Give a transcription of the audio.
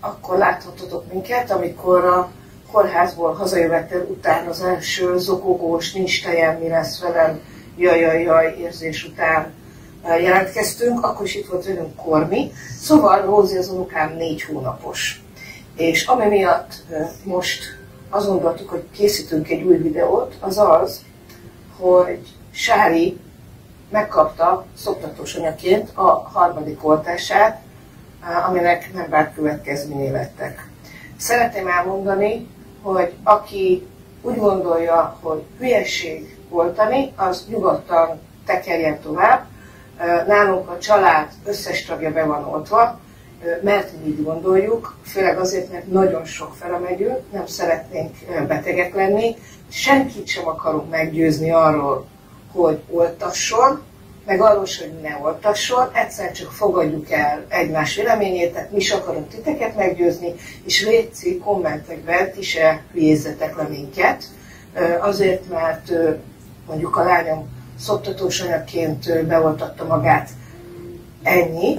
akkor láthatatok minket, amikor a kórházból hazajövetel után az első zokogós, nincs tejem, mi lesz velem, jaj, jaj, jaj érzés után jelentkeztünk, akkor is itt volt velünk Kormi. Szóval Rózi az unokám négy hónapos. És ami miatt most azt gondoltuk, hogy készítünk egy új videót, az az, hogy Sári megkapta szoktatós anyaként a harmadik oltását, aminek nem várt következményé lettek. Szeretném elmondani, hogy aki úgy gondolja, hogy hülyeség oltani, az nyugodtan tekerjen tovább. Nálunk a család összes tagja be van oltva, mert így gondoljuk, főleg azért, mert nagyon sok fele nem szeretnénk betegek lenni, senkit sem akarunk meggyőzni arról, hogy oltasson, meg arról hogy ne oltasson, egyszer csak fogadjuk el egymás véleményét, tehát mi is akarunk titeket meggyőzni, és létszik kommentekben ti se hülyézzetek le minket, azért, mert mondjuk a lányom szoptatós anyagként beoltatta magát. Ennyi,